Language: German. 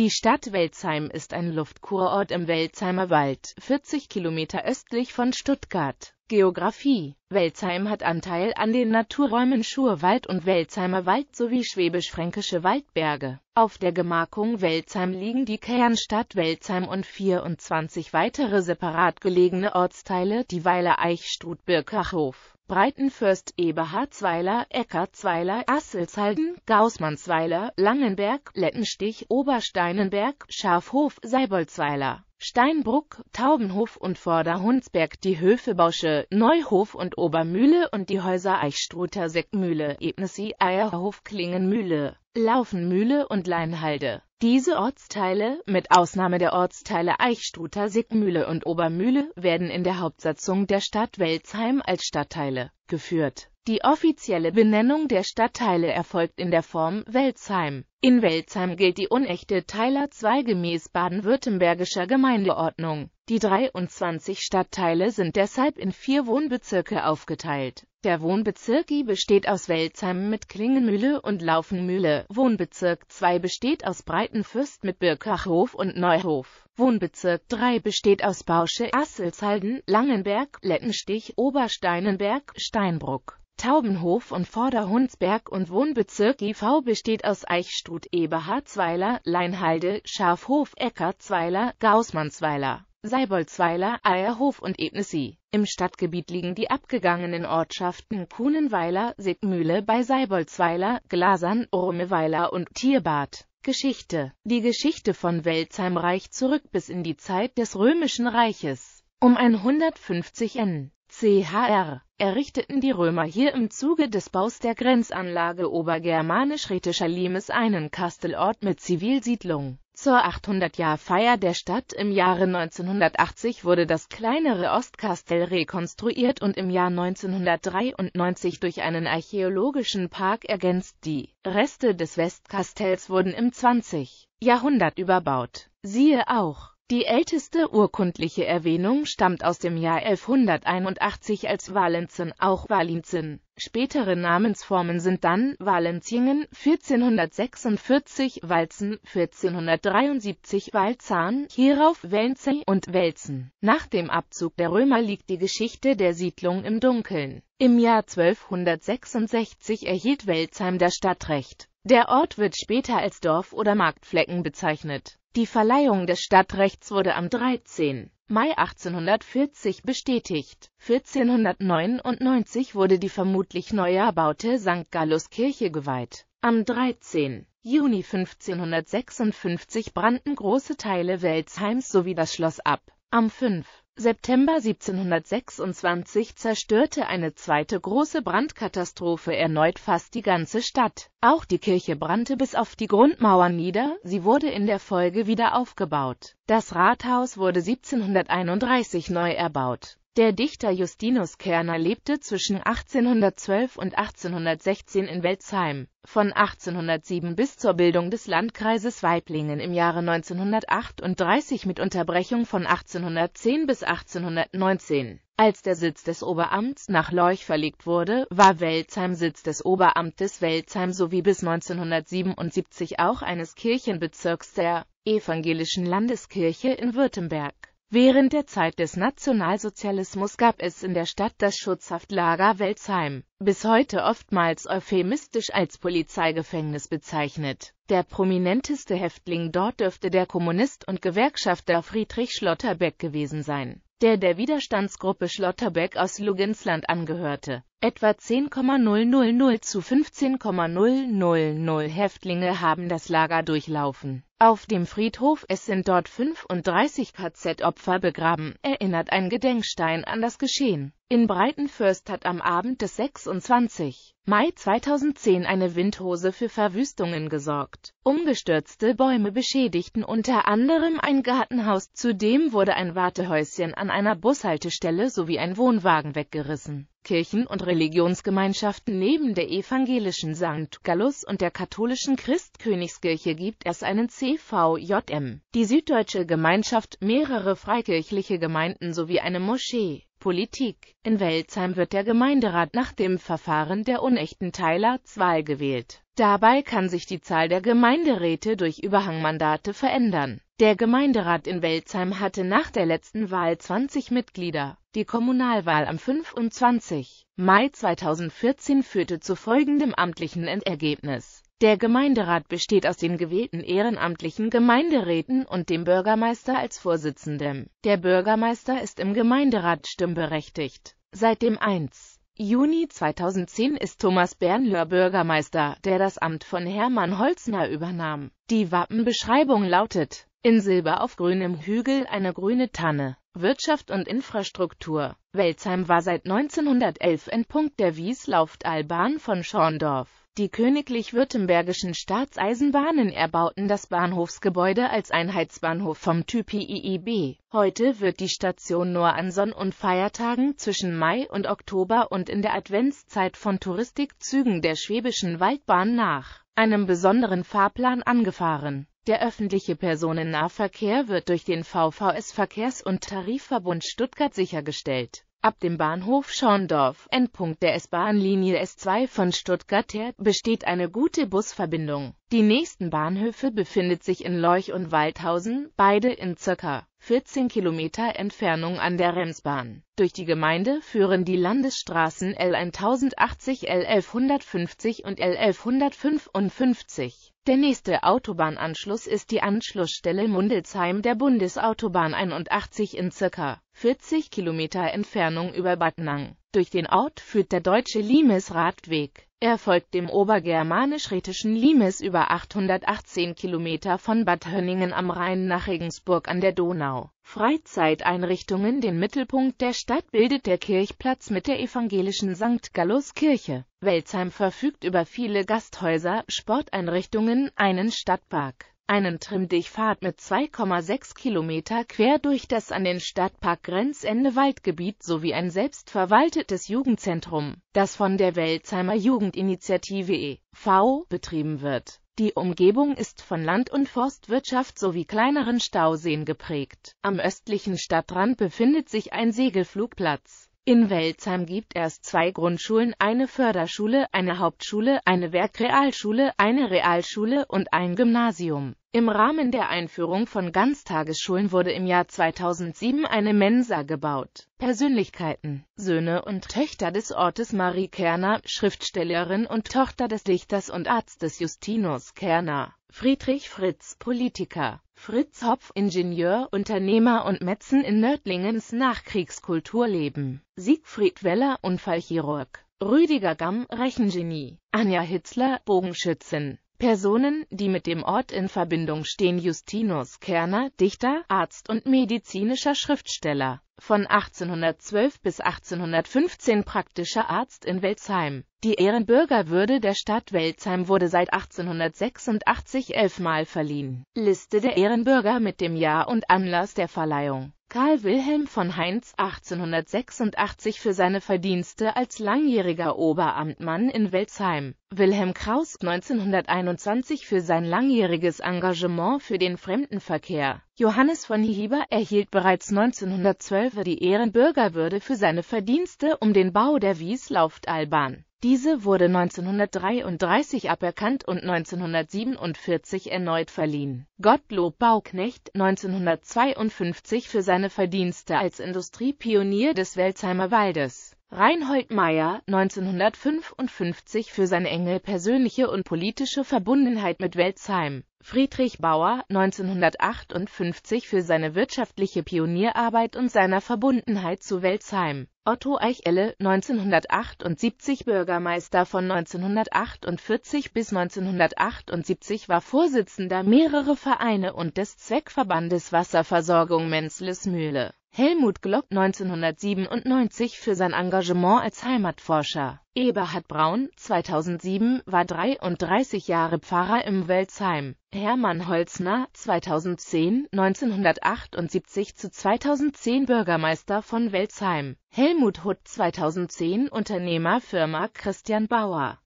Die Stadt Welzheim ist ein Luftkurort im Welzheimer Wald, 40 Kilometer östlich von Stuttgart. Geografie Welzheim hat Anteil an den Naturräumen Schurwald und Welzheimer Wald sowie Schwäbisch-Fränkische Waldberge. Auf der Gemarkung Welzheim liegen die Kernstadt Welzheim und 24 weitere separat gelegene Ortsteile, die Weiler Eichstätt-Birkachhof, Breitenfürst, Eberhardsweiler, Eckartsweiler, Asselzhalden, Gaußmannsweiler, Langenberg, Lettenstich, Obersteinenberg, Schafhof, Seibolzweiler. Steinbruck, Taubenhof und Vorderhunsberg, die Höfe Bausche, Neuhof und Obermühle und die Häuser Eichstruter Seckmühle, Ebnesi, Eierhof, Klingenmühle, Laufenmühle und Leinhalde. Diese Ortsteile, mit Ausnahme der Ortsteile Eichstruter Seckmühle und Obermühle, werden in der Hauptsatzung der Stadt Welzheim als Stadtteile geführt. Die offizielle Benennung der Stadtteile erfolgt in der Form Welzheim. In Welzheim gilt die unechte Teiler 2 gemäß baden-württembergischer Gemeindeordnung. Die 23 Stadtteile sind deshalb in vier Wohnbezirke aufgeteilt. Der Wohnbezirk I besteht aus Welzheim mit Klingenmühle und Laufenmühle. Wohnbezirk 2 besteht aus Breitenfürst mit Birkachhof und Neuhof. Wohnbezirk 3 besteht aus Bausche, Asselzhalden, Langenberg, Lettenstich, Obersteinenberg, Steinbruck. Taubenhof und Vorderhunsberg und Wohnbezirk IV besteht aus Eichstätt, Eberhardsweiler, Leinhalde, Schafhof, Eckartsweiler, Gaußmannsweiler, Seibolzweiler, Eierhof und Ebnesi. Im Stadtgebiet liegen die abgegangenen Ortschaften Kuhnenweiler, Sickmühle bei Seibolzweiler, Glasern, Urmeweiler und Tierbad. Geschichte Die Geschichte von Welzheim reicht zurück bis in die Zeit des Römischen Reiches. Um 150 n. CHR errichteten die Römer hier im Zuge des Baus der Grenzanlage obergermanisch-rätischer Limes einen Kastelort mit Zivilsiedlung. Zur 800-Jahr-Feier der Stadt im Jahre 1980 wurde das kleinere Ostkastell rekonstruiert und im Jahr 1993 durch einen archäologischen Park ergänzt. Die Reste des Westkastells wurden im 20. Jahrhundert überbaut. Siehe auch die älteste urkundliche Erwähnung stammt aus dem Jahr 1181 als Valenzen, auch Valinzen. Spätere Namensformen sind dann Valenzingen 1446, Walzen 1473, Walzahn, hierauf Welzey und Welzen. Nach dem Abzug der Römer liegt die Geschichte der Siedlung im Dunkeln. Im Jahr 1266 erhielt Welzheim das Stadtrecht. Der Ort wird später als Dorf oder Marktflecken bezeichnet die Verleihung des Stadtrechts wurde am 13. Mai 1840 bestätigt. 1499 wurde die vermutlich neu erbaute St. Gallus Kirche geweiht. Am 13. Juni 1556 brannten große Teile Welzheims sowie das Schloss ab. Am 5. September 1726 zerstörte eine zweite große Brandkatastrophe erneut fast die ganze Stadt. Auch die Kirche brannte bis auf die Grundmauern nieder, sie wurde in der Folge wieder aufgebaut. Das Rathaus wurde 1731 neu erbaut der Dichter Justinus Kerner lebte zwischen 1812 und 1816 in Welzheim. Von 1807 bis zur Bildung des Landkreises Waiblingen im Jahre 1938 mit Unterbrechung von 1810 bis 1819. Als der Sitz des Oberamts nach Leuch verlegt wurde, war Welzheim Sitz des Oberamtes Welzheim sowie bis 1977 auch eines Kirchenbezirks der Evangelischen Landeskirche in Württemberg Während der Zeit des Nationalsozialismus gab es in der Stadt das Schutzhaftlager Welzheim, bis heute oftmals euphemistisch als Polizeigefängnis bezeichnet. Der prominenteste Häftling dort dürfte der Kommunist und Gewerkschafter Friedrich Schlotterbeck gewesen sein, der der Widerstandsgruppe Schlotterbeck aus Luginsland angehörte. Etwa 10,000 zu 15,000 Häftlinge haben das Lager durchlaufen auf dem Friedhof, es sind dort 35 KZ-Opfer begraben, erinnert ein Gedenkstein an das Geschehen. In Breitenfürst hat am Abend des 26. Mai 2010 eine Windhose für Verwüstungen gesorgt. Umgestürzte Bäume beschädigten unter anderem ein Gartenhaus, zudem wurde ein Wartehäuschen an einer Bushaltestelle sowie ein Wohnwagen weggerissen. Kirchen- und Religionsgemeinschaften Neben der evangelischen St. Gallus und der katholischen Christkönigskirche gibt es einen CVJM, die Süddeutsche Gemeinschaft, mehrere freikirchliche Gemeinden sowie eine Moschee. Politik In Welzheim wird der Gemeinderat nach dem Verfahren der unechten Teiler 2 gewählt Dabei kann sich die Zahl der Gemeinderäte durch Überhangmandate verändern. Der Gemeinderat in Welzheim hatte nach der letzten Wahl 20 Mitglieder. Die Kommunalwahl am 25. Mai 2014 führte zu folgendem amtlichen Endergebnis. Der Gemeinderat besteht aus den gewählten ehrenamtlichen Gemeinderäten und dem Bürgermeister als Vorsitzendem. Der Bürgermeister ist im Gemeinderat stimmberechtigt. Seit dem 1. Juni 2010 ist Thomas Bernlöhr Bürgermeister, der das Amt von Hermann Holzner übernahm. Die Wappenbeschreibung lautet in Silber auf grünem Hügel eine grüne Tanne. Wirtschaft und Infrastruktur. Welzheim war seit 1911 Endpunkt der Wieslautalbahn von Schorndorf. Die königlich-württembergischen Staatseisenbahnen erbauten das Bahnhofsgebäude als Einheitsbahnhof vom Typ IIB. Heute wird die Station nur an Sonn- und Feiertagen zwischen Mai und Oktober und in der Adventszeit von Touristikzügen der Schwäbischen Waldbahn nach einem besonderen Fahrplan angefahren der öffentliche Personennahverkehr wird durch den VVS Verkehrs- und Tarifverbund Stuttgart sichergestellt. Ab dem Bahnhof Schorndorf, Endpunkt der S-Bahn-Linie S2 von Stuttgart her, besteht eine gute Busverbindung. Die nächsten Bahnhöfe befindet sich in Leuch und Waldhausen, beide in ca. 14 Kilometer Entfernung an der Remsbahn. Durch die Gemeinde führen die Landesstraßen L1080, L1150 und L1155. Der nächste Autobahnanschluss ist die Anschlussstelle Mundelsheim der Bundesautobahn 81 in ca. 40 Kilometer Entfernung über Bad Nang. Durch den Ort führt der Deutsche Limes-Radweg. Er folgt dem obergermanisch-rätischen Limes über 818 Kilometer von Bad Hönningen am Rhein nach Regensburg an der Donau. Freizeiteinrichtungen Den Mittelpunkt der Stadt bildet der Kirchplatz mit der evangelischen St. Gallus Kirche. Welzheim verfügt über viele Gasthäuser, Sporteinrichtungen, einen Stadtpark einen Trimm-Dich-Pfad mit 2,6 Kilometer quer durch das an den Stadtpark grenzende Waldgebiet sowie ein selbstverwaltetes Jugendzentrum, das von der Welzheimer Jugendinitiative e.V. betrieben wird. Die Umgebung ist von Land- und Forstwirtschaft sowie kleineren Stauseen geprägt. Am östlichen Stadtrand befindet sich ein Segelflugplatz. In Welzheim gibt es zwei Grundschulen, eine Förderschule, eine Hauptschule, eine Werkrealschule, eine Realschule und ein Gymnasium. Im Rahmen der Einführung von Ganztagesschulen wurde im Jahr 2007 eine Mensa gebaut. Persönlichkeiten Söhne und Töchter des Ortes Marie Kerner, Schriftstellerin und Tochter des Dichters und Arztes Justinus Kerner Friedrich Fritz Politiker Fritz Hopf Ingenieur, Unternehmer und Metzen in Nördlingens Nachkriegskulturleben Siegfried Weller Unfallchirurg Rüdiger Gamm Rechengenie Anja Hitzler Bogenschützin Personen, die mit dem Ort in Verbindung stehen Justinus Kerner, Dichter, Arzt und medizinischer Schriftsteller, von 1812 bis 1815 praktischer Arzt in Welzheim. Die Ehrenbürgerwürde der Stadt Welzheim wurde seit 1886 elfmal verliehen. Liste der Ehrenbürger mit dem Jahr und Anlass der Verleihung Karl Wilhelm von Heinz 1886 für seine Verdienste als langjähriger Oberamtmann in Welzheim, Wilhelm Kraus 1921 für sein langjähriges Engagement für den Fremdenverkehr, Johannes von Hieber erhielt bereits 1912 die Ehrenbürgerwürde für seine Verdienste um den Bau der Wieslautalbahn diese wurde 1933 aberkannt und 1947 erneut verliehen. Gottlob Bauknecht 1952 für seine Verdienste als Industriepionier des Welzheimer Waldes. Reinhold Meyer 1955 für seine enge persönliche und politische Verbundenheit mit Welzheim. Friedrich Bauer 1958 für seine wirtschaftliche Pionierarbeit und seiner Verbundenheit zu Welzheim. Otto Eichele 1978 Bürgermeister von 1948 bis 1978 war Vorsitzender mehrerer Vereine und des Zweckverbandes Wasserversorgung Menzlesmühle Helmut Glock 1997 für sein Engagement als Heimatforscher. Eberhard Braun 2007 war 33 Jahre Pfarrer im Welzheim. Hermann Holzner 2010 1978 zu 2010 Bürgermeister von Welzheim. Helmut Hutt 2010 Unternehmer Firma Christian Bauer